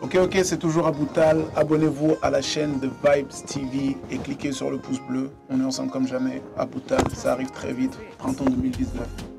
Ok, ok, c'est toujours Aboutal. Abonnez-vous à la chaîne de Vibes TV et cliquez sur le pouce bleu. On est ensemble comme jamais. Aboutal, ça arrive très vite. Printemps 2019.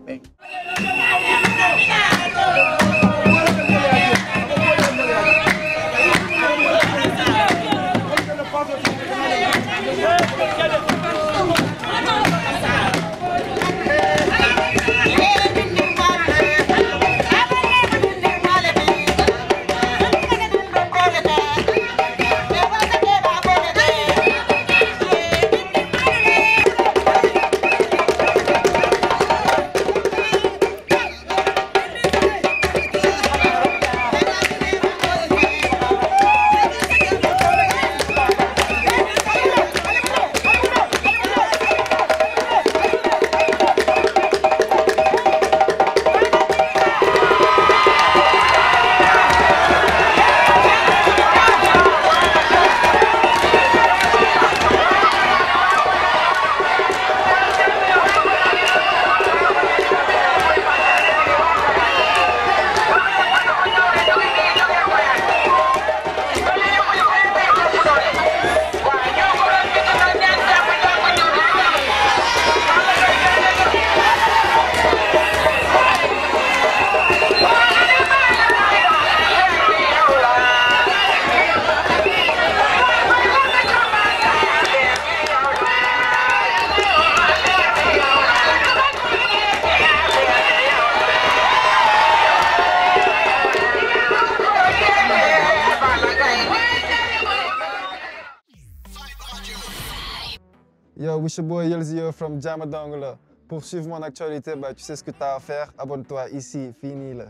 Yo, it's your boy Yelzio from Jamadongla. Pour suivre mon actualité, bah, tu sais ce que tu as à faire. Abonne-toi ici, fini là.